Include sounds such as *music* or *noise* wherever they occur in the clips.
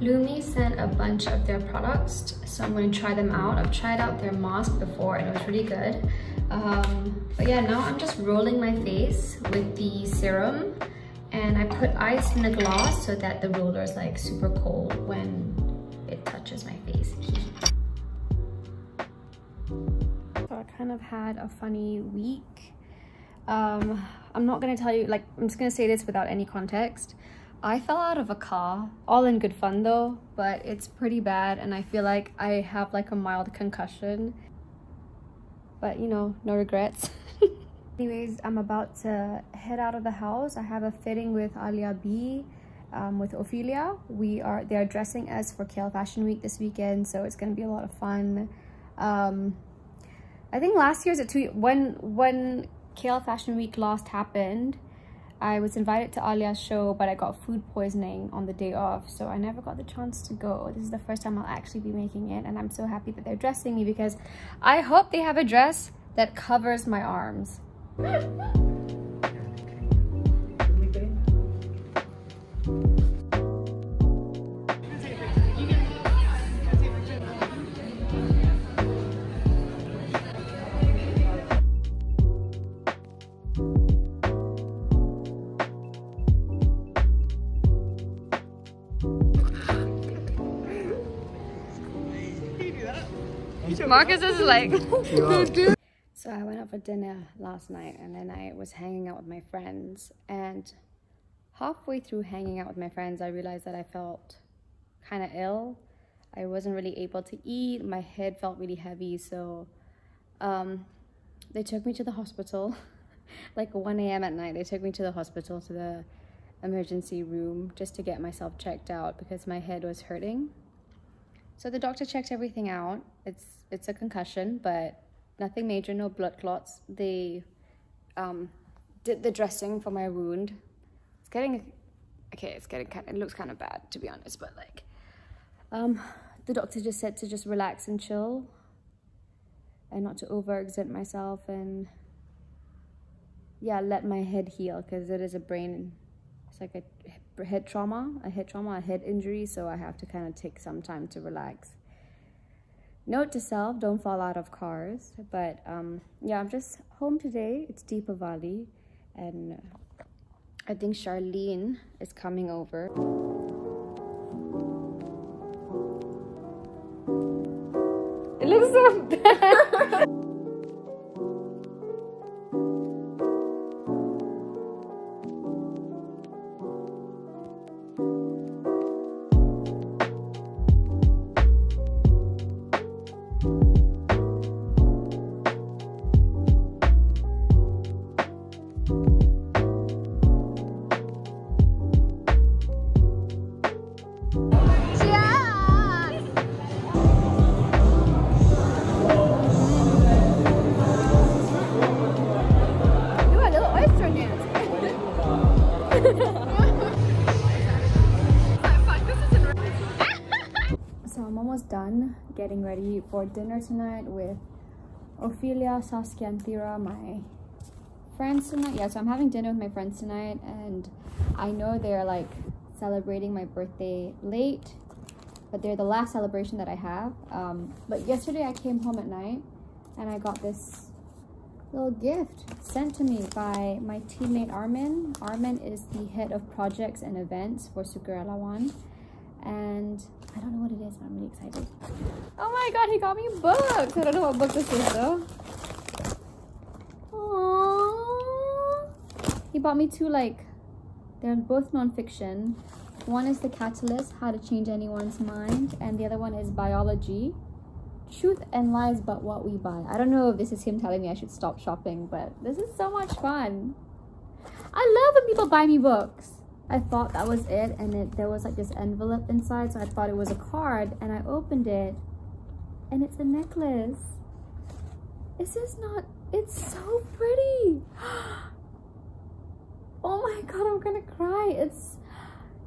Lumi sent a bunch of their products, so I'm going to try them out. I've tried out their mask before and it was really good. Um, but yeah, now I'm just rolling my face with the serum and I put ice in the glass so that the roller is like super cold when it touches my face. so I kind of had a funny week. Um, I'm not gonna tell you, like, I'm just gonna say this without any context. I fell out of a car, all in good fun though, but it's pretty bad and I feel like I have like a mild concussion. But you know, no regrets. *laughs* Anyways, I'm about to head out of the house. I have a fitting with Alia B, um, with Ophelia. We are, they are dressing us for KL Fashion Week this weekend, so it's gonna be a lot of fun. Um, I think last year's at two, when, when KL Fashion Week last happened, I was invited to Alia's show, but I got food poisoning on the day off, so I never got the chance to go. This is the first time I'll actually be making it, and I'm so happy that they're dressing me because I hope they have a dress that covers my arms. *laughs* Marcus is like, *laughs* so I went out for dinner last night and then I was hanging out with my friends and halfway through hanging out with my friends, I realized that I felt kind of ill. I wasn't really able to eat. My head felt really heavy. So um, they took me to the hospital, *laughs* like 1 a.m. at night. They took me to the hospital, to the emergency room, just to get myself checked out because my head was hurting. So the doctor checked everything out. It's it's a concussion, but nothing major, no blood clots. They um, did the dressing for my wound. It's getting okay. It's getting kind. Of, it looks kind of bad to be honest, but like, um, the doctor just said to just relax and chill, and not to overexert myself, and yeah, let my head heal because it is a brain. It's like a head trauma, a head trauma, a head injury, so I have to kind of take some time to relax. Note to self, don't fall out of cars. But um, yeah, I'm just home today. It's Deepavali and I think Charlene is coming over. It looks so *laughs* bad. Getting ready for dinner tonight with Ophelia, Saskia, and Thira, my friends tonight. Yeah, so I'm having dinner with my friends tonight, and I know they're like celebrating my birthday late, but they're the last celebration that I have. Um, but yesterday I came home at night and I got this little gift sent to me by my teammate Armin. Armin is the head of projects and events for Sukarelawan and I don't know what it is, but I'm really excited. Oh my god, he got me books! I don't know what book this is though. Aww. He bought me two like, they're both non-fiction. One is The Catalyst, How to Change Anyone's Mind, and the other one is Buyology, Truth and Lies But What We Buy. I don't know if this is him telling me I should stop shopping, but this is so much fun. I love when people buy me books. I thought that was it and it, there was like this envelope inside so I thought it was a card and I opened it and it's a necklace. Is this not, it's so pretty. *gasps* Oh my god, I'm gonna cry. It's,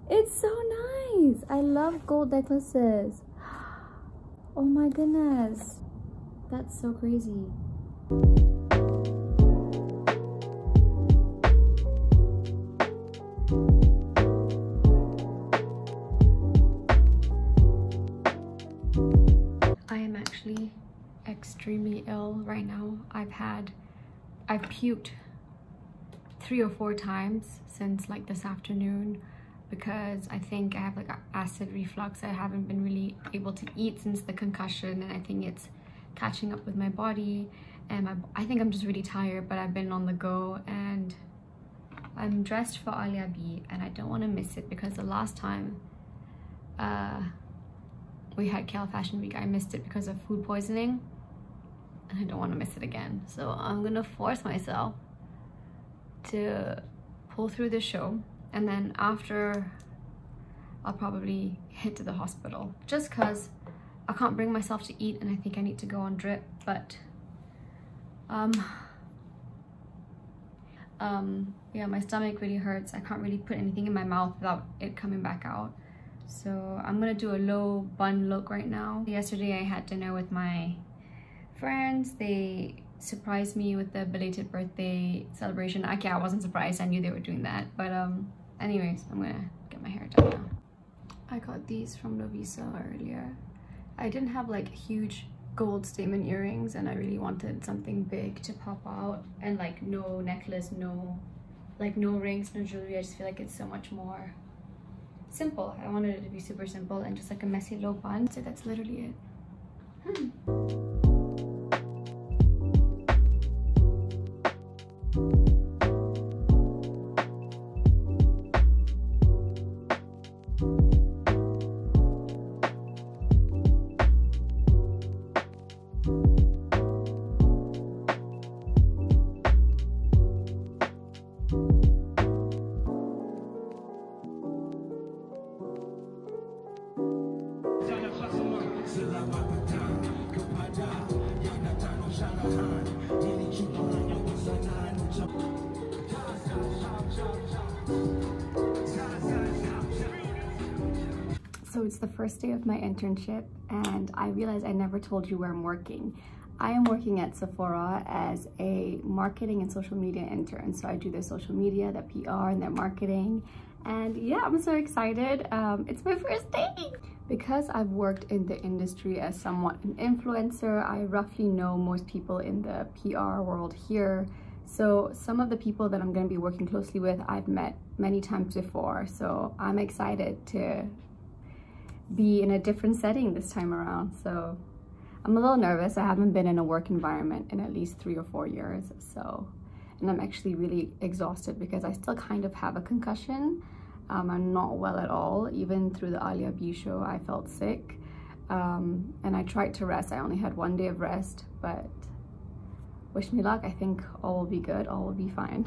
it's so nice. I love gold necklaces. *gasps* Oh my goodness. That's so crazy. Had, I've puked three or four times since like this afternoon because I think I have like acid reflux. I haven't been really able to eat since the concussion and I think it's catching up with my body and my, I think I'm just really tired but I've been on the go and I'm dressed for Alia B and I don't want to miss it because the last time uh, we had KL Fashion Week I missed it because of food poisoning and I don't want to miss it again. So I'm gonna force myself to pull through the show and then after I'll probably head to the hospital. Just cause I can't bring myself to eat and I think I need to go on drip but um um yeah my stomach really hurts. I can't really put anything in my mouth without it coming back out. So I'm gonna do a low bun look right now. Yesterday I had dinner with my friends they surprised me with the belated birthday celebration okay I wasn't surprised I knew they were doing that but um anyways I'm gonna get my hair done now I got these from Lovisa earlier I didn't have like huge gold statement earrings and I really wanted something big to pop out and like no necklace, no like no rings, no jewelry. I just feel like it's so much more simple. I wanted it to be super simple and just like a messy low bun. So that's literally it. Hmm. So it's the first day of my internship and I realized I never told you where I'm working. I am working at Sephora as a marketing and social media intern. So I do their social media, their PR and their marketing. And yeah, I'm so excited. Um, it's my first day. Because I've worked in the industry as somewhat an influencer, I roughly know most people in the PR world here. So some of the people that I'm going to be working closely with, I've met many times before. So I'm excited to be in a different setting this time around. So I'm a little nervous. I haven't been in a work environment in at least three or four years. So, and I'm actually really exhausted because I still kind of have a concussion. Um, I'm not well at all. Even through the Alia B show, I felt sick. Um, and I tried to rest. I only had one day of rest, but wish me luck. I think all will be good. All will be fine.